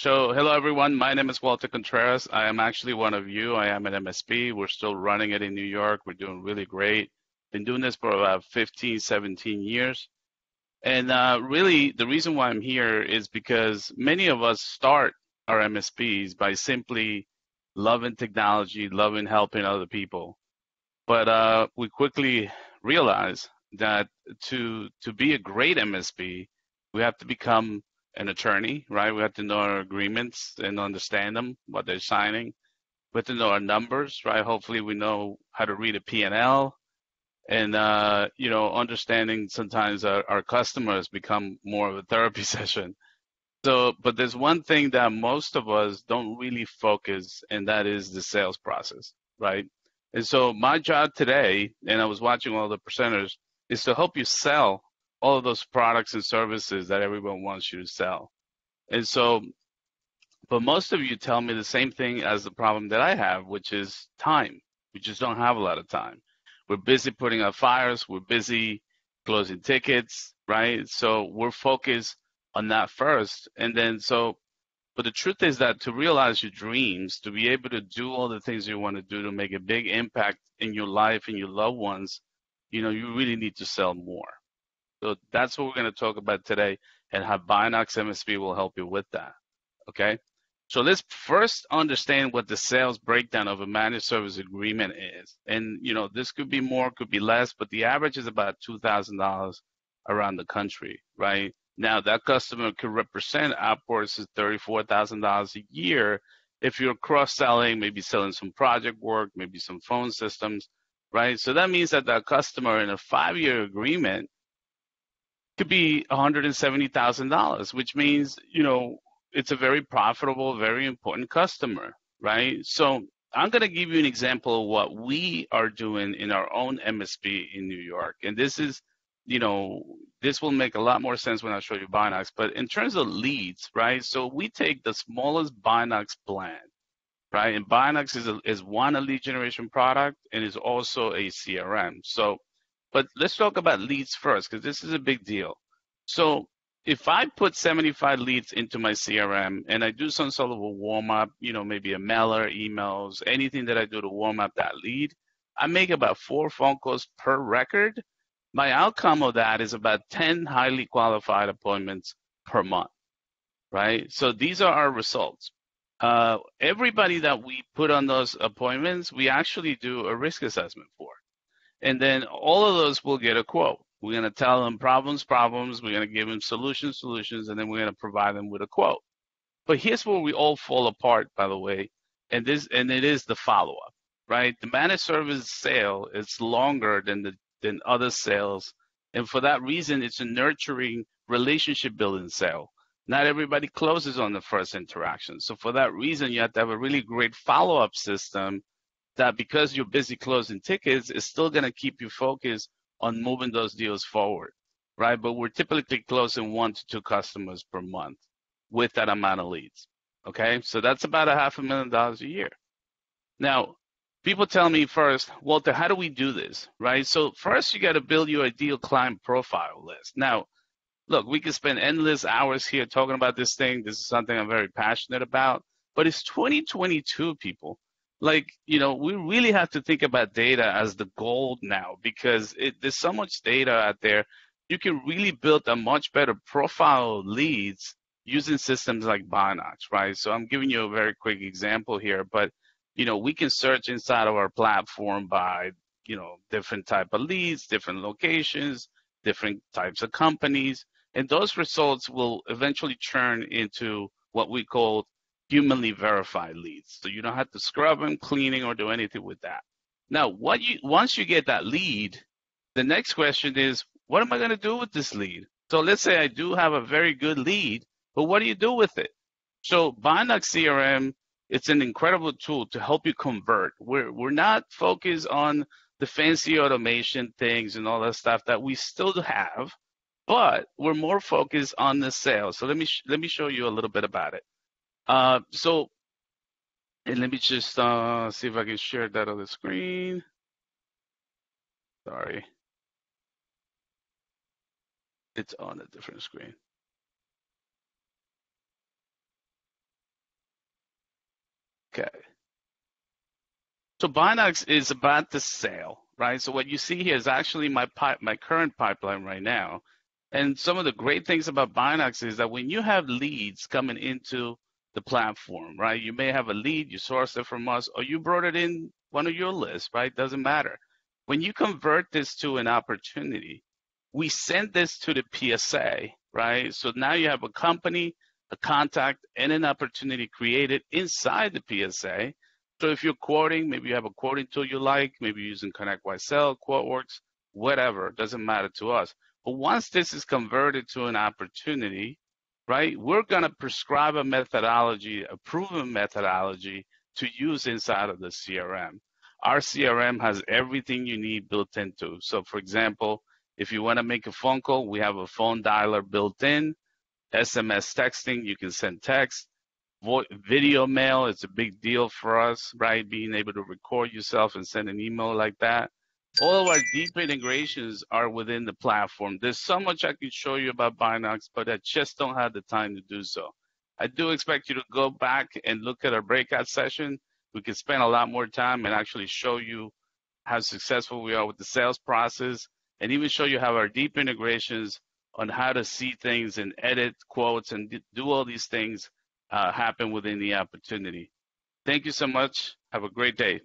So, hello everyone. My name is Walter Contreras. I am actually one of you. I am an MSP. We're still running it in New York. We're doing really great. Been doing this for about 15, 17 years. And uh, really, the reason why I'm here is because many of us start our MSPs by simply loving technology, loving helping other people. But uh, we quickly realize that to to be a great MSP, we have to become an attorney, right? We have to know our agreements and understand them, what they're signing. We have to know our numbers, right? Hopefully, we know how to read a P&L, and uh, you know, understanding sometimes our, our customers become more of a therapy session. So, but there's one thing that most of us don't really focus, and that is the sales process, right? And so, my job today, and I was watching all the presenters, is to help you sell all of those products and services that everyone wants you to sell. And so, but most of you tell me the same thing as the problem that I have, which is time. We just don't have a lot of time. We're busy putting out fires, we're busy closing tickets, right? So we're focused on that first. And then so, but the truth is that to realize your dreams, to be able to do all the things you want to do to make a big impact in your life and your loved ones, you know, you really need to sell more. So that's what we're going to talk about today and how Binox MSP will help you with that. Okay. So let's first understand what the sales breakdown of a managed service agreement is. And, you know, this could be more, could be less, but the average is about $2,000 around the country, right? Now that customer could represent upwards of $34,000 a year if you're cross-selling, maybe selling some project work, maybe some phone systems, right? So that means that that customer in a five-year agreement could be $170,000, which means, you know, it's a very profitable, very important customer, right? So I'm going to give you an example of what we are doing in our own MSP in New York. And this is, you know, this will make a lot more sense when I show you Binox. But in terms of leads, right? So we take the smallest Binox plan, right? And Binox is, a, is one a lead generation product and is also a CRM. So but let's talk about leads first, because this is a big deal. So if I put 75 leads into my CRM and I do some sort of a warm up, you know, maybe a mailer, emails, anything that I do to warm up that lead, I make about four phone calls per record. My outcome of that is about 10 highly qualified appointments per month, right? So these are our results. Uh, everybody that we put on those appointments, we actually do a risk assessment for. And then all of those will get a quote. We're going to tell them problems, problems. We're going to give them solutions, solutions, and then we're going to provide them with a quote. But here's where we all fall apart, by the way, and this and it is the follow-up, right? The managed service sale is longer than the than other sales, and for that reason, it's a nurturing relationship building sale. Not everybody closes on the first interaction, so for that reason, you have to have a really great follow-up system that because you're busy closing tickets, is still going to keep you focused on moving those deals forward, right? But we're typically closing one to two customers per month with that amount of leads. Okay, so that's about a half a million dollars a year. Now, people tell me first, Walter, how do we do this, right? So first, you got to build your ideal client profile list. Now, look, we can spend endless hours here talking about this thing. This is something I'm very passionate about. But it's 2022, people like you know we really have to think about data as the gold now because it, there's so much data out there you can really build a much better profile of leads using systems like Binox, right? So I'm giving you a very quick example here, but you know we can search inside of our platform by you know different type of leads, different locations, different types of companies, and those results will eventually turn into what we call humanly verified leads. So you don't have to scrub them, cleaning, or do anything with that. Now, what you once you get that lead, the next question is, what am I going to do with this lead? So let's say I do have a very good lead, but what do you do with it? So Binox CRM, it's an incredible tool to help you convert. We're we're not focused on the fancy automation things and all that stuff that we still have, but we're more focused on the sales. So let me sh- let me show you a little bit about it. Uh, so, and let me just uh, see if I can share that on the screen. Sorry. It's on a different screen. Okay. So Binox is about the sale, right? So what you see here is actually my my current pipeline right now. And some of the great things about Binox is that when you have leads coming into the platform, right? You may have a lead, you source it from us, or you brought it in one of your lists, right? Doesn't matter. When you convert this to an opportunity, we send this to the PSA, right? So now you have a company, a contact, and an opportunity created inside the PSA. So if you're quoting, maybe you have a quoting tool you like, maybe using ConnectWise QuoteWorks, whatever, doesn't matter to us. But once this is converted to an opportunity, right, we're going to prescribe a methodology, a proven methodology to use inside of the CRM. Our CRM has everything you need built into. So, for example, if you want to make a phone call, we have a phone dialer built in. SMS texting, you can send text. Video mail, it's a big deal for us, right? Being able to record yourself and send an email like that. All of our deep integrations are within the platform. There's so much I can show you about Binox, but I just don't have the time to do so. I do expect you to go back and look at our breakout session. We could spend a lot more time and actually show you how successful we are with the sales process and even show you how our deep integrations on how to see things and edit quotes and do all these things uh, happen within the opportunity. Thank you so much. Have a great day.